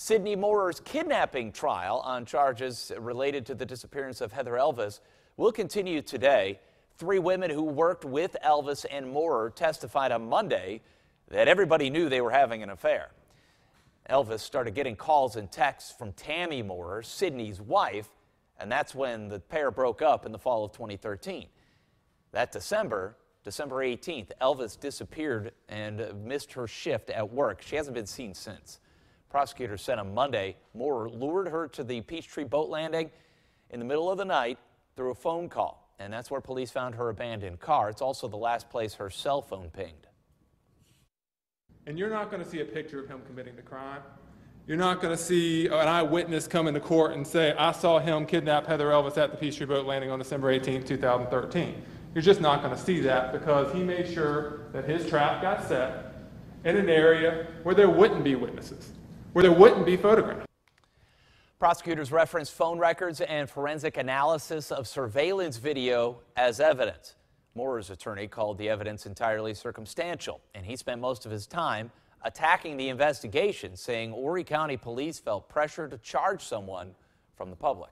Sidney Moorer's kidnapping trial on charges related to the disappearance of Heather Elvis will continue today. Three women who worked with Elvis and Moorer testified on Monday that everybody knew they were having an affair. Elvis started getting calls and texts from Tammy Moorer, Sidney's wife, and that's when the pair broke up in the fall of 2013. That December, December 18th, Elvis disappeared and missed her shift at work. She hasn't been seen since. Prosecutors said on Monday Moorer lured her to the Peachtree boat landing in the middle of the night through a phone call. And that's where police found her abandoned car. It's also the last place her cell phone pinged. And you're not going to see a picture of him committing the crime. You're not going to see an eyewitness come into court and say, I saw him kidnap Heather Elvis at the Peachtree boat landing on December 18, 2013. You're just not going to see that because he made sure that his trap got set in an area where there wouldn't be witnesses where there wouldn't be photographs. Prosecutors referenced phone records and forensic analysis of surveillance video as evidence. Moorer's attorney called the evidence entirely circumstantial, and he spent most of his time attacking the investigation, saying Horry County police felt pressure to charge someone from the public.